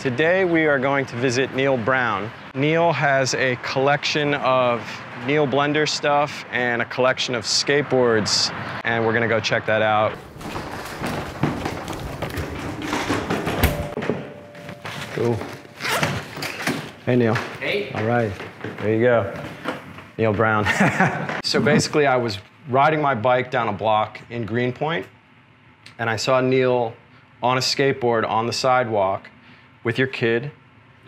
Today we are going to visit Neil Brown. Neil has a collection of Neil Blender stuff and a collection of skateboards, and we're gonna go check that out. Cool. Hey, Neil. Hey. All right, there you go. Neil Brown. so basically, I was riding my bike down a block in Greenpoint, and I saw Neil on a skateboard on the sidewalk with your kid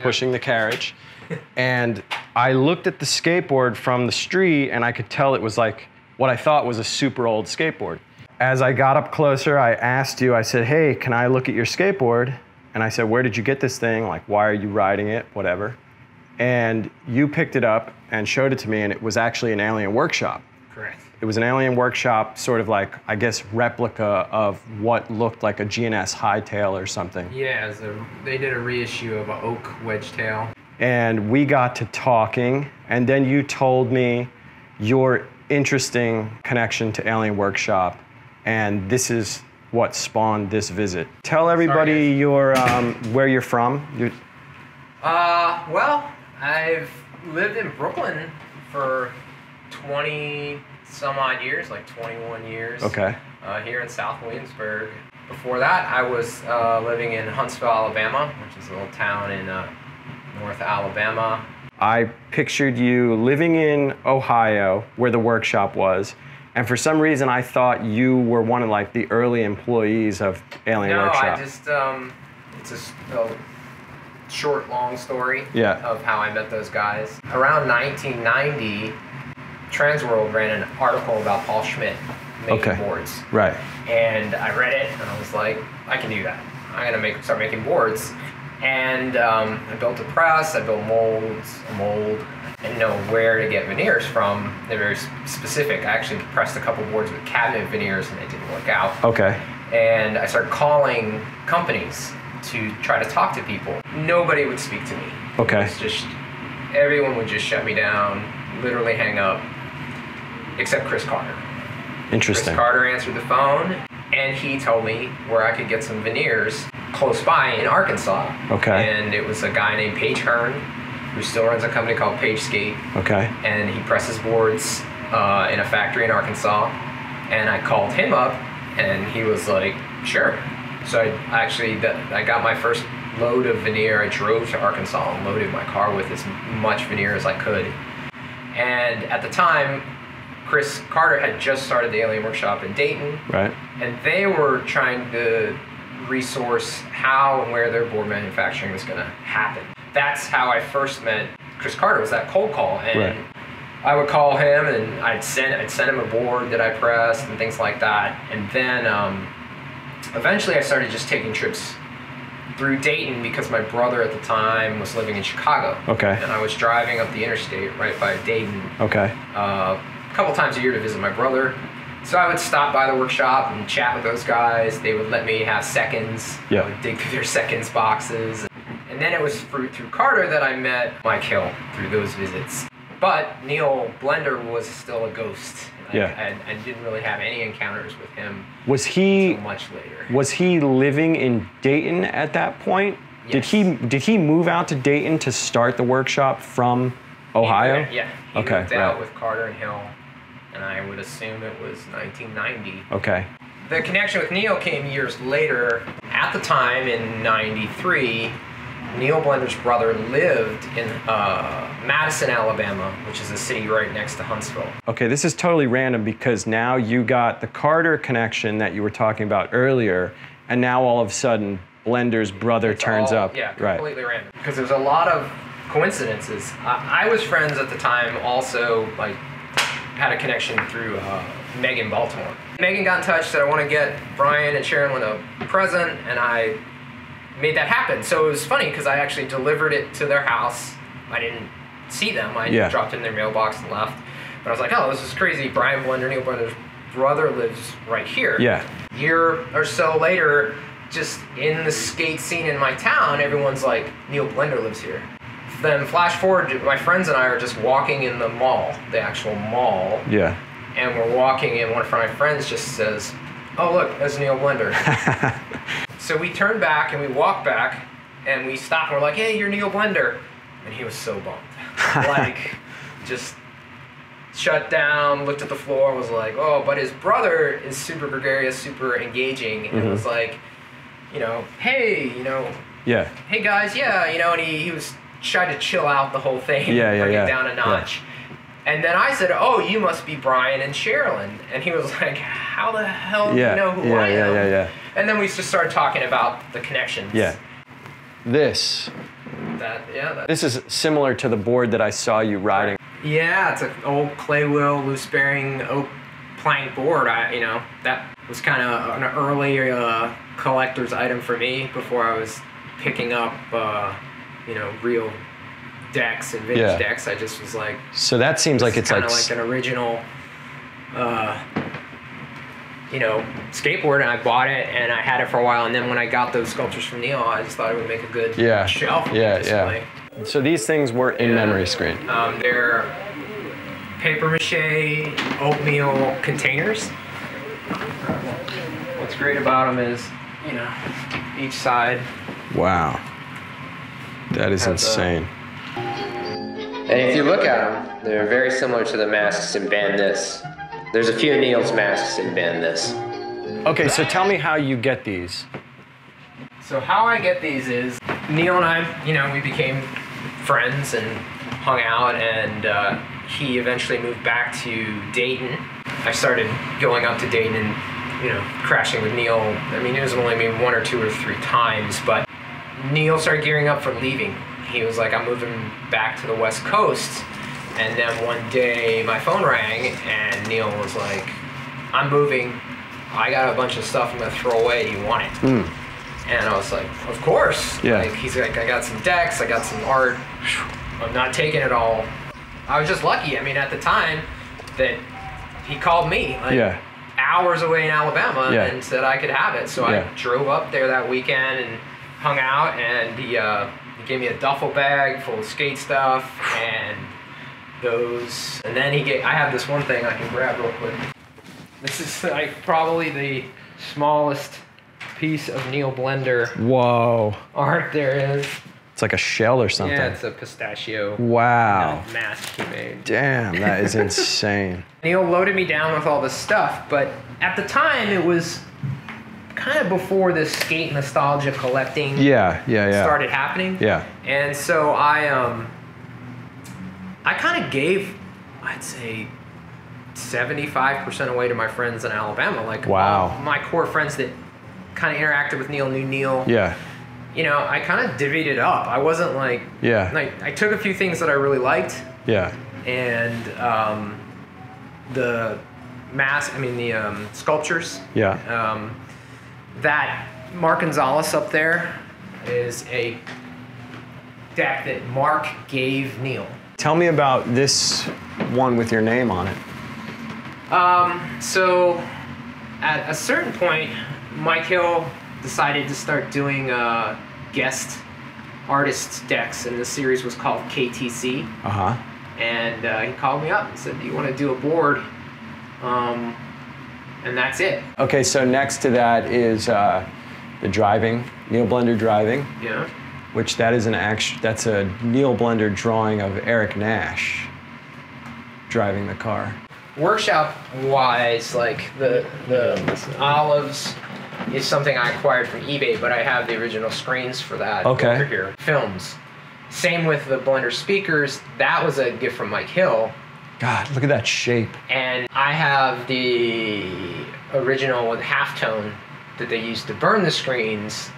pushing the carriage. and I looked at the skateboard from the street, and I could tell it was like what I thought was a super old skateboard. As I got up closer, I asked you, I said, Hey, can I look at your skateboard? And I said, Where did you get this thing? Like, why are you riding it? Whatever. And you picked it up and showed it to me, and it was actually an alien workshop. Correct. It was an alien workshop, sort of like, I guess, replica of what looked like a G&S Hightail or something. Yeah, a, they did a reissue of an oak wedge tail. And we got to talking, and then you told me your interesting connection to Alien Workshop, and this is what spawned this visit. Tell everybody guys. your um, where you're from. you Uh, well, I've lived in Brooklyn for 20 some odd years, like 21 years. okay. Uh, here in South Williamsburg. Before that, I was uh, living in Huntsville, Alabama, which is a little town in uh, North Alabama. I pictured you living in Ohio, where the workshop was, and for some reason I thought you were one of like the early employees of Alien No, Workshop. I just um, it's a short, long story Yeah. of how I met those guys. Around 1990, Transworld ran an article about Paul Schmitt making Okay. boards, Right. and I read it and I was like, I can do that. I'm gonna make start making boards, and um, I built a press. I built molds, a mold. I didn't know where to get veneers from. They're very specific. I actually pressed a couple boards with cabinet veneers, and it didn't work out Okay. and I started calling companies to try to talk to people. Nobody would speak to me. Okay. It's just everyone would just shut me down, literally hang up, except Chris Carter. Interesting. Chris. Carter answered the phone, and he told me where I could get some veneers close by in Arkansas. Okay. And it was a guy named Paige Hearn, who still runs a company called Page Skate Okay. and he presses boards uh, in a factory in Arkansas. And I called him up, and he was like, "Sure." So I actually that I got my first load of veneer. I drove to Arkansas and loaded my car with as much veneer as I could. And at the time, Chris Carter had just started the Alien Workshop in Dayton, Right. and they were trying to resource how and where their board manufacturing was going to happen. That's how I first met Chris Carter. Was that cold call, and Right. I would call him, and I'd send I'd send him a board that I pressed and things like that, and then um, eventually I started just taking trips through Dayton because my brother at the time was living in Chicago. Okay. And I was driving up the interstate right by Dayton Okay. uh, a couple times a year to visit my brother. So I would stop by the workshop and chat with those guys. They would let me have seconds. Yeah. I would dig through their seconds boxes. And then it was through, through Carter that I met Mike Hill through those visits. But Neil Blender was still a ghost. Like, Yeah. I, I didn't really have any encounters with him Was he until much later. was he living in Dayton at that point? Did he did he move out to Dayton to start the workshop from Ohio? He- yeah. He Okay, moved out right. with Carter and Hill. And I would assume it was 1990. Okay. The connection with Neil came years later. At the time, in '93, Neil Blender's brother lived in uh, Madison, Alabama, which is a city right next to Huntsville. Okay, this is totally random because now you got the Carter connection that you were talking about earlier, and now all of a sudden Blender's brother It's turns all- up. Yeah, right. completely random. Because there's a lot of coincidences. I, I was friends at the time, also like had a connection through uh, Megan Baltimore. Megan got in touch said I want to get Brian and Sharon a present, and I made that happen. So it was funny because I actually delivered it to their house. I didn't see them. I Yeah. dropped it in their mailbox and left. But I was like, oh, this is crazy. Brian Blender, Neil Blender's brother lives right here Yeah. year or so later, just in the skate scene in my town, everyone's like, Neil Blender lives here. Then flash forward, my friends and I are just walking in the mall, the actual mall, Yeah. and we're walking, and one of my friends just says, "Oh look, that's Neil Blender." so we turn back and we walk back, and we stop. And we're like, "Hey, you're Neil Blender," and he was so bummed, like just shut down, looked at the floor, was like, "Oh," but his brother is super gregarious, super engaging, and Mhm. was like, you know, "Hey, you know, Yeah. hey guys, yeah," you know, and he, he was trying to chill out the whole thing, Yeah, yeah, bring yeah, it down a yeah. notch. And then I said, "Oh, you must be Brian and Sherilyn," and he was like, "How the hell do Yeah. you know who yeah, I yeah, am?" yeah, yeah. And then we just started talking about the connections. Yeah. This. That yeah. That, This is similar to the board that I saw you riding. yeah, it's an old clay wheel, loose bearing oak plank board. I you know that was kind of an early uh, collector's item for me before I was picking up uh, you know real decks and vintage Yeah. decks. I just was like, So that seems like it's kind like, like an original. Uh, you know, skateboard, and I bought it, and I had it for a while, and then when I got those sculptures from Neil, I just thought it would make a good Yeah. shelf Yeah, display. yeah. So these things were in Yeah. memory screen. Um, they're paper mache oatmeal containers. What's great about them is, you know, each side. Wow. That is insane. And if you look at them, they're very similar to the masks in Ban This. There's a few Neil's masks in Ban This. Okay, so tell me how you get these. So how I get these is Neil and I, you know, we became friends and hung out, and uh, he eventually moved back to Dayton. I started going up to Dayton and, you know, crashing with Neil. I mean, it was only maybe one or two or three times, but Neil started gearing up for leaving. He was like, I'm moving back to the West Coast. And then one day my phone rang, and Neil was like, I'm moving. I got a bunch of stuff I'm gonna throw away. Do you want it? Hmm. And I was like, of course. Yeah. Like he's like, I got some decks, I got some art. I'm not taking it all. I was just lucky. I mean, at the time that he called me, like Yeah. hours away in Alabama, Yeah. and said I could have it. So Yeah. I drove up there that weekend and hung out, and he, uh, he gave me a duffel bag full of skate stuff and those. And then he gave. I have this one thing I can grab real quick. This is like probably the smallest piece of Neil Blender Whoa. art there is. It's like a shell or something. Yeah, it's a pistachio wow. mask he made. Damn, that is insane. Neil loaded me down with all this stuff, but at the time it was kind of before this skate nostalgia collecting Yeah, yeah, yeah. started happening. Yeah. And so I um I kind of gave I'd say 75% away to my friends in Alabama. Like Wow. my core friends that kind of interacted with Neil, knew Neil. Yeah. You know, I kind of divvied it up. I wasn't like Yeah. like I took a few things that I really liked Yeah. and um, the mask. I mean the um, sculptures. Yeah. Um, that Mark Gonzalez up there is a deck that Mark gave Neil. Tell me about this one with your name on it. Um, so at a certain point, Mike Hill decided to start doing uh, guest artist decks, and the series was called KTC. Uh huh. and uh, he called me up and said, "Do you want to do a board?" Um, and that's it. Okay, so next to that is uh, the driving, Neil Blender driving, know. which that is an act. That's a Neil Blender drawing of Eric Nash driving the car. Workshop wise, like the the olives is something I acquired from eBay, but I have the original screens for that Okay. over here. Films. Same with the Blender speakers. That was a gift from Mike Hill. God, look at that shape. And I have the original with halftone that they used to burn the screens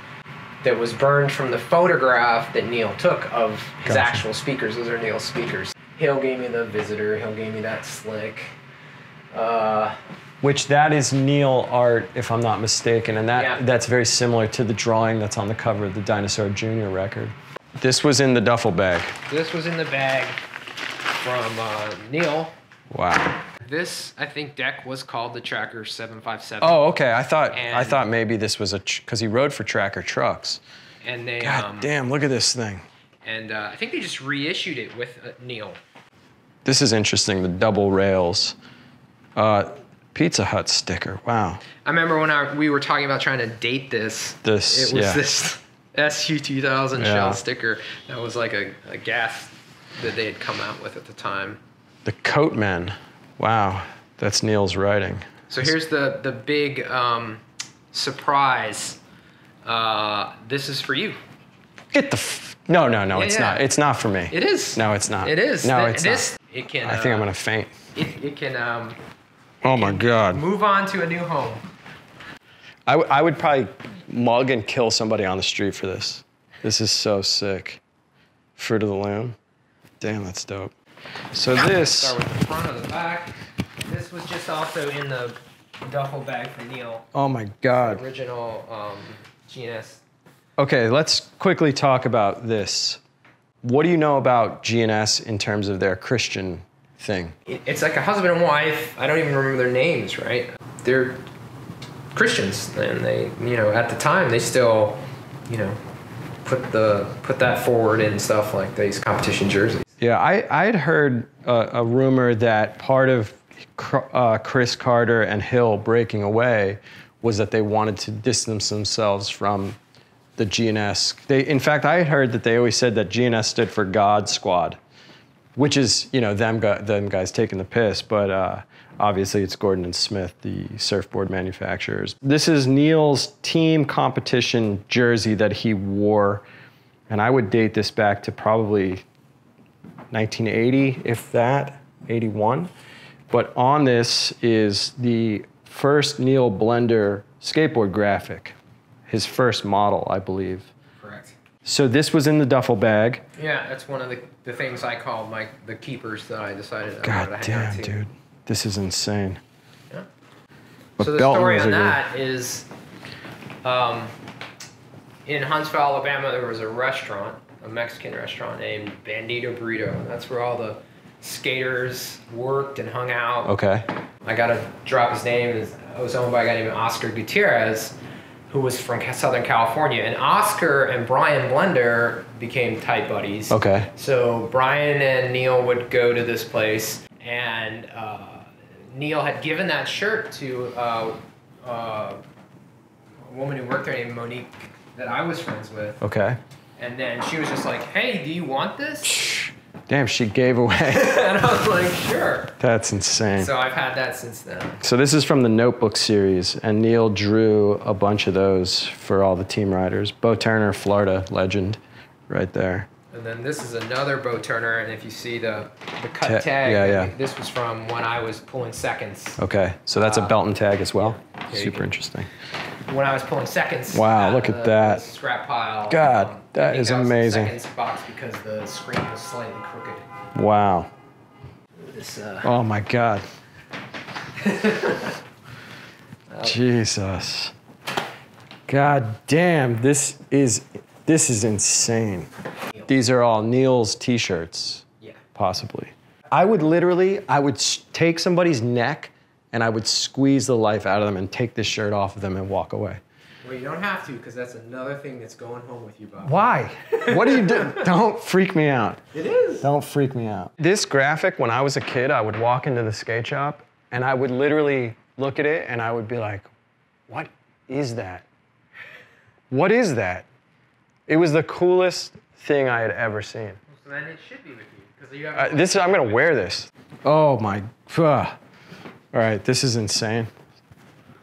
that was burned from the photograph that Neil took of his Gotcha. actual speakers. Those are Neil's speakers. Hill gave me the visitor, Hill gave me that slick. Uh, Which that is Neil art, if I'm not mistaken, and that Yeah. that's very similar to the drawing that's on the cover of the Dinosaur Jr. record. This was in the duffel bag. this was in the bag from uh, Neil. Wow. This, I think, deck was called the Tracker 757. Oh, okay. I thought I thought maybe this was a because he rode for Tracker Trucks. And they, God um, damn! Look at this thing. and uh, I think they just reissued it with uh, Neil. This is interesting. The double rails. Uh, Pizza Hut sticker. Wow. I remember when I, we were talking about trying to date this. This, It was yeah. this SU 2000 Yeah. shell sticker. That was like a, a gas that they had come out with at the time. The Coatmen. Wow, that's Neil's writing. So here's the the big um, surprise. Uh, this is for you. Get the. F- no, no, no, Yeah, it's yeah. not. It's not for me. It is. No, it's not. It is. No, it's this, not. It can. I think I'm uh, gonna faint. It, it can um, Oh my god. move on to a new home. I, w- I would probably mug and kill somebody on the street for this. This is so sick. Fruit of the Loom. Damn, that's dope. So this. Start with the front of the back. This was just also in the duffel bag for Neil. Oh my god. Original um, G&S. Okay, let's quickly talk about this. What do you know about G&S in terms of their Christian thing? It's like a husband and wife. I don't even remember their names, right? They're Christians, and they, you know, at the time they still, you know, put the put that forward and stuff like these competition jerseys. Yeah, I, had heard a, a rumor that part of uh, Chris Carter and Hill breaking away was that they wanted to distance themselves from the G&S. They, in fact, I had heard that they always said that G&S stood for God Squad, which is you know them them guys taking the piss, but uh, obviously it's Gordon and Smith, the surfboard manufacturers. This is Neil's team competition jersey that he wore, and I would date this back to probably 1980, if that, 81. But on this is the first Neil Blender skateboard graphic, his first model, I believe. Correct. So this was in the duffel bag. Yeah, that's one of the, the things I called my the keepers that I decided I God wanted to hang on damn, dude. This is insane. Yeah. But so the Belton story on that is, um, in Huntsville, Alabama, there was a restaurant, a Mexican restaurant named Bandito Burrito. And that's where all the skaters worked and hung out. Okay. I gotta drop his name. It was owned by a guy named Oscar Gutierrez, who was from Southern California. And Oscar and Brian Blender became tight buddies. Okay. So Brian and Neil would go to this place, and uh, Neil had given that shirt to uh, uh, a woman who worked there named Monique that I was friends with. Okay. And then she was just like, "Hey, do you want this?" Damn, she gave away. and I was like, "Sure." That's insane. So I've had that since then. So this is from the Notebook series, and Neil drew a bunch of those for all the team riders. Bo Turner, Florida legend, right there. And then this is another Bo Turner, and if you see the the cut Ta- tag, yeah, yeah. this was from when I was pulling seconds. Okay, so that's a Uh, Belton tag as well. you Super interesting. When I was pulling seconds. Wow, look at the- that. the scrap pile. God, um, that is amazing. Seconds box because the screen was slightly crooked. Wow. This, uh, Oh my God. Jesus. God damn, this is this is insane. These are all Neil's t-shirts, yeah. possibly. I would literally, I would take somebody's neck and I would squeeze the life out of them and take this shirt off of them and walk away. Well, you don't have to because that's another thing that's going home with you, Bob. Why? What do you do? Don't freak me out. It is. Don't freak me out. This graphic, when I was a kid, I would walk into the skate shop and I would literally look at it and I would be like, what is that? What is that? It was the coolest thing I had ever seen. So then it should be with you because you. Uh, this I'm gonna wear this. Oh my, ugh. all right, this is insane.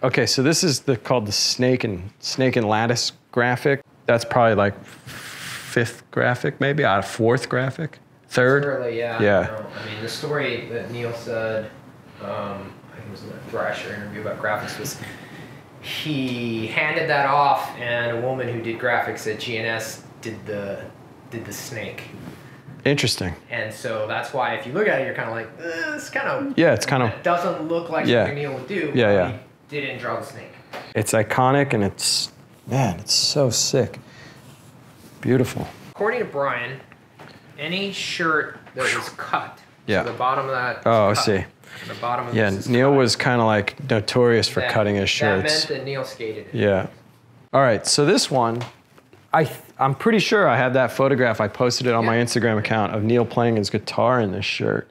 Okay, so this is the called the snake and snake and lattice graphic. That's probably like fifth graphic, maybe out of fourth graphic, third. Early, yeah. Yeah. no, I mean, the story that Neil said, um, I think it was in the Thrasher interview about graphics, was he handed that off, and a woman who did graphics at G&S did the did the snake, Interesting. and so that's why if you look at it, you're kind of like, eh, it's kind of Yeah, it's kind of it doesn't look like Yeah. something Neil would do. Yeah, yeah. He didn't draw the snake. it's iconic and it's man, it's so sick. Beautiful. According to Brian, any shirt that was cut, Yeah. so the bottom of that. Oh, I see. The bottom of Yeah, Neil cut. was kind of like notorious for That- cutting his shirts. That meant that Neil skated it. Yeah. All right. So this one, I I'm pretty sure I have that photograph. I posted it on my Instagram account of Neil playing his guitar in this shirt,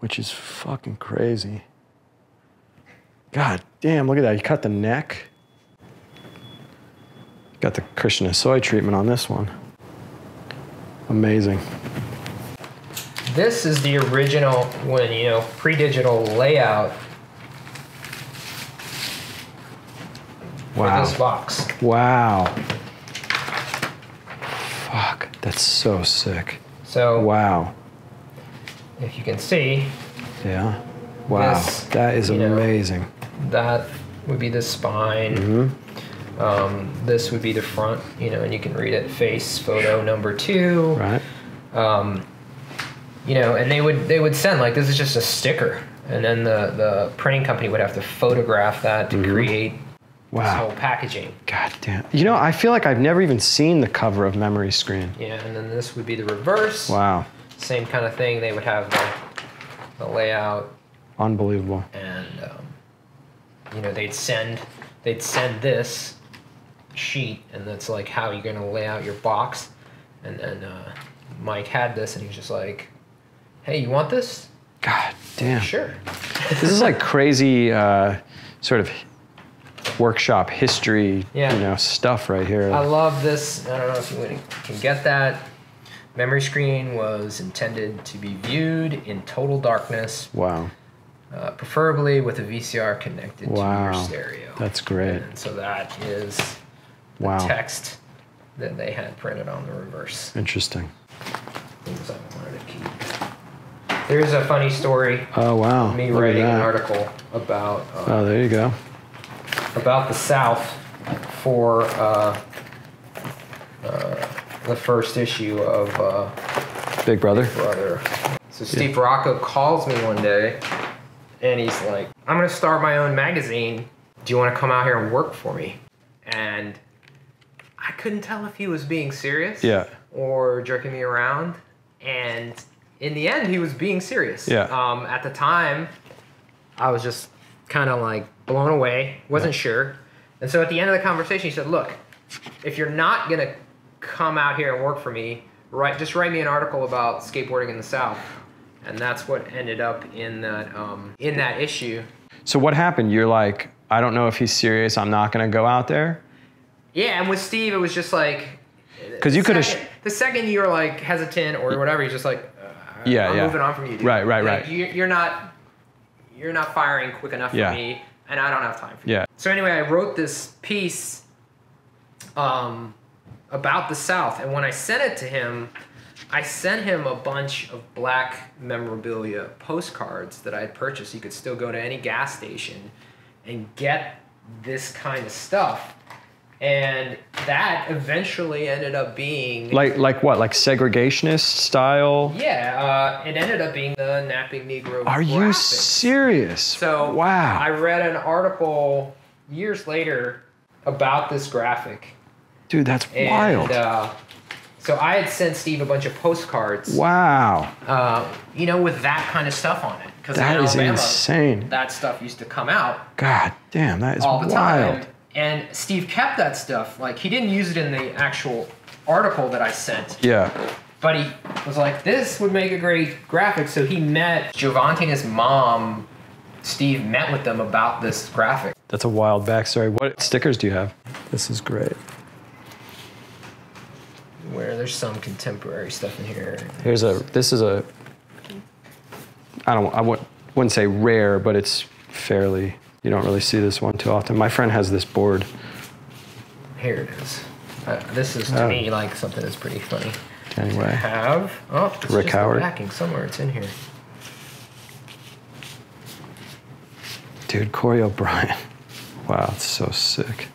which is fucking crazy. God damn! Look at that. He cut the neck. Got the Christian Hosoi treatment on this one. Amazing. This is the original one, you know pre-digital layout for Wow. this box. Wow. That's so sick. So Wow. if you can see, Yeah. Wow. This, that is you know, amazing. that would be the spine. Mm-hmm. Um, this would be the front, you know, and you can read it. Face photo number two. Right? Um, you know, and they would they would send like this is just a sticker, and then the the printing company would have to photograph that to create this. Wow. whole packaging. God damn. You know, I feel like I've never even seen the cover of Memory Screen. Yeah, and then this would be the reverse. Wow. Same kind of thing. They would have the, the layout, Unbelievable. and um, you know they'd send they'd send this sheet, and that's like how you're gonna lay out your box. And then uh, Mike had this, and he was just like, "Hey, you want this? God damn. Sure." This is like crazy uh, sort of workshop history, Yeah. you know, stuff right here. I love this. I don't know if you can get that. Memory screen was intended to be viewed in total darkness, wow. uh, preferably with a VCR connected to your stereo. That's great. And so that is the Wow. text that they had printed on the reverse. Interesting. Things I wanted to keep. There's a funny story. Oh, wow. Me Look writing an article about uh, Oh, there you go. About the South for uh, uh, the first issue of uh, Big brother. Brother. So Steve Rocco calls me one day, and he's like, "I'm gonna start my own magazine. Do you want to come out here and work for me?" And I couldn't tell if he was being serious Yeah. or jerking me around. And in the end, he was being serious. Yeah. Um, at the time, I was just kind of like blown away, wasn't sure. And so at the end of the conversation, he said, Look, if you're not going to come out here and work for me, write, just write me an article about skateboarding in the South. And that's what ended up in that, um, in that issue. So what happened? You're like, I don't know if he's serious. I'm not going to go out there. Yeah, and with Steve, it was just like because you coulda second- The second you're like hesitant or whatever, he's just like, uh, Yeah, I'm yeah. moving on from you. Dude. Right, right, Like, right. You, you're not, you're not firing quick enough Yeah. for me, and I don't have time for you. Yeah. So anyway, I wrote this piece, um, about the South, and when I sent it to him, I sent him a bunch of black memorabilia postcards that I had purchased. You could still go to any gas station and get this kind of stuff. And that eventually ended up being Like, like what? Like segregationist style? yeah, uh, it ended up being the napping Negro. Are you serious? So wow. I read an article years later about this graphic. Dude, that's And, wild. Uh, so I had sent Steve a bunch of postcards, wow. uh, you know, with that kind of stuff on it. Because That in is insane. that stuff used to come out God damn, that is all the wild. time. And Steve kept that stuff. Like he didn't use it in the actual article that I sent. Yeah. But he was like, this would make a great graphic. So he met Jovontae and his mom. Steve met with them about this graphic. That's a wild backstory. What stickers do you have? This is great. Where there's some contemporary stuff in here. Here's a. This is a. I don't. I wouldn't wouldn't say rare, but it's fairly. You don't really see this one too often. My friend has this board. Here it is. Uh, this is to Oh. me like something that's pretty funny. Anyway. Have oh, it's Rick just Howard. backing somewhere. It's in here. Dude, Corey O'Brien. Wow, it's so sick.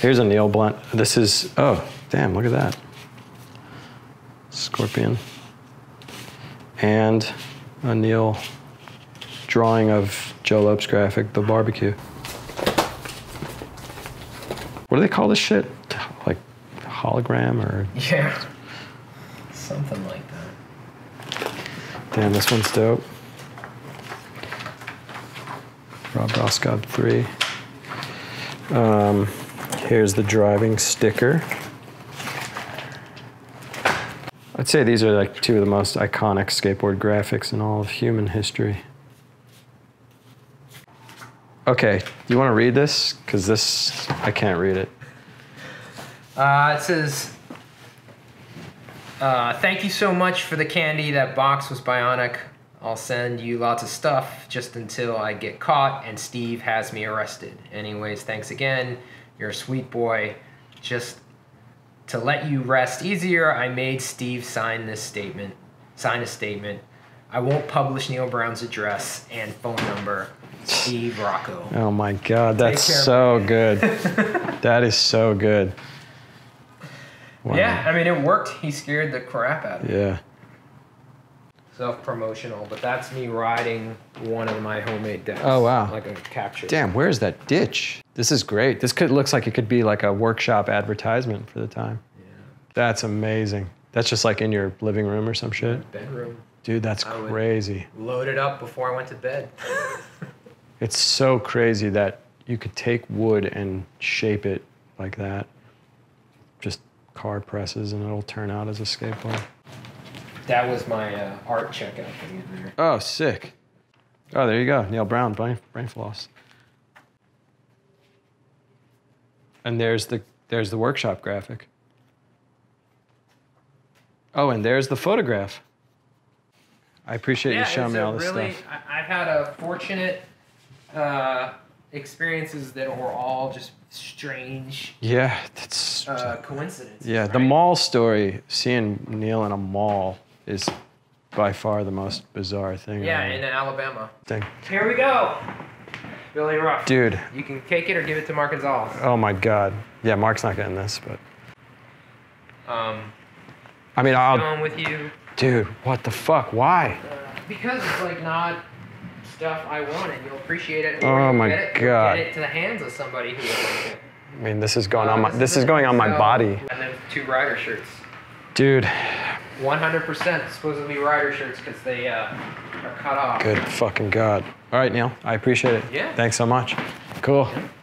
Here's a Neil Blunt. This is, oh, damn, look at that. Scorpion. And a Neil drawing of Joe Lopes graphic, The Barbecue. What do they call this shit? Like hologram or? Yeah. Something like that. Damn, this one's dope. Rob Roskopp 3. Um, here's the driving sticker. I'd say these are like two of the most iconic skateboard graphics in all of human history. Okay, you want to read this? Because this, I can't read it. Uh, it says, uh, "Thank you so much for the candy. That box was bionic. I'll send you lots of stuff just until I get caught and Steve has me arrested. Anyways, thanks again. You're a sweet boy. Just to let you rest easier, I made Steve sign this statement. Sign a statement. I won't publish Neil Brown's address and phone number. Steve Rocco. Oh my God, that's so good. that is so good. Wow. Yeah, I mean it worked. He scared the crap out of me. Yeah. self-promotional, but that's me riding one of my homemade decks. Oh, wow. Like a capture. Damn, where's that ditch? This is great. This could looks like it could be like a workshop advertisement for the time. Yeah. That's amazing. That's just like in your living room or some shit. Bedroom. Dude, that's I crazy. Loaded up before I went to bed. It's so crazy that you could take wood and shape it like that. Just car presses and it'll turn out as a skateboard. that was my uh, art checkout thing in there. Oh, sick. Oh, there you go. Neil Brown, brain, brain floss. And there's the there's the workshop graphic. Oh, and there's the photograph. I appreciate you showing me all this really, stuff. I, I've had a fortunate uh, experiences that were all just strange Yeah, that's uh, coincidences. yeah. The mall story, seeing Neil in a mall, is by far the most bizarre thing. Yeah, in Alabama. Thing. Here we go. Billy Ruff. dude. You can take it or give it to Mark Gonzalez. Oh my God. Yeah, Mark's not getting this, but Um, I mean, I'll. going with you. Dude, what the fuck? Why? Uh, because it's like not stuff I wanted. You'll appreciate it. Oh my get it, God. Get it to the hands of somebody who would like it. I mean, this is going Uh, on my. This is it. going on my So- body, And then two rider shirts. dude. 100% supposedly rider shirts because they uh, are cut off. Good fucking god. All right, Neil. I appreciate it. Yeah. Thanks so much. Cool.